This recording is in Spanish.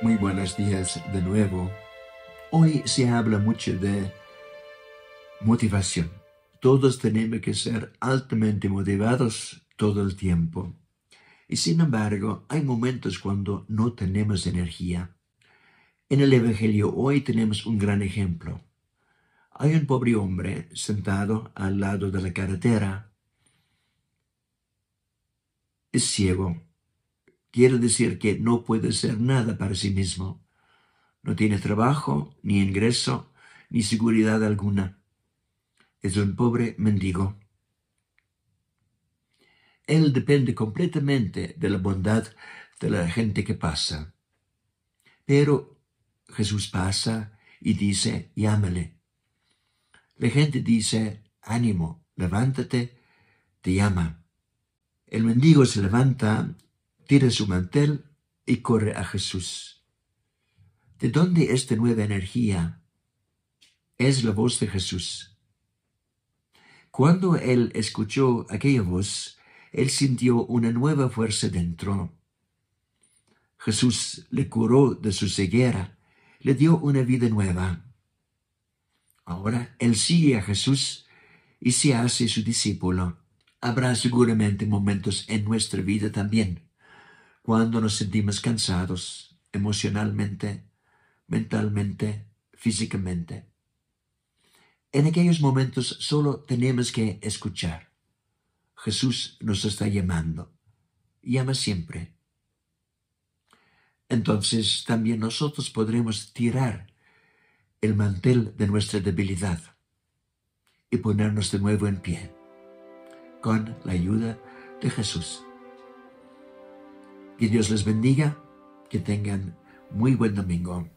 Muy buenos días de nuevo. Hoy se habla mucho de motivación. Todos tenemos que ser altamente motivados todo el tiempo. Y sin embargo, hay momentos cuando no tenemos energía. En el Evangelio hoy tenemos un gran ejemplo. Hay un pobre hombre sentado al lado de la carretera. Es ciego quiere decir que no puede ser nada para sí mismo. No tiene trabajo, ni ingreso, ni seguridad alguna. Es un pobre mendigo. Él depende completamente de la bondad de la gente que pasa. Pero Jesús pasa y dice, llámale. La gente dice, ánimo, levántate, te llama. El mendigo se levanta tira su mantel y corre a Jesús. ¿De dónde esta nueva energía? Es la voz de Jesús. Cuando él escuchó aquella voz, él sintió una nueva fuerza dentro. Jesús le curó de su ceguera, le dio una vida nueva. Ahora él sigue a Jesús y se hace su discípulo. Habrá seguramente momentos en nuestra vida también cuando nos sentimos cansados emocionalmente, mentalmente, físicamente. En aquellos momentos solo tenemos que escuchar. Jesús nos está llamando. Llama siempre. Entonces también nosotros podremos tirar el mantel de nuestra debilidad y ponernos de nuevo en pie con la ayuda de Jesús. Que Dios les bendiga, que tengan muy buen domingo.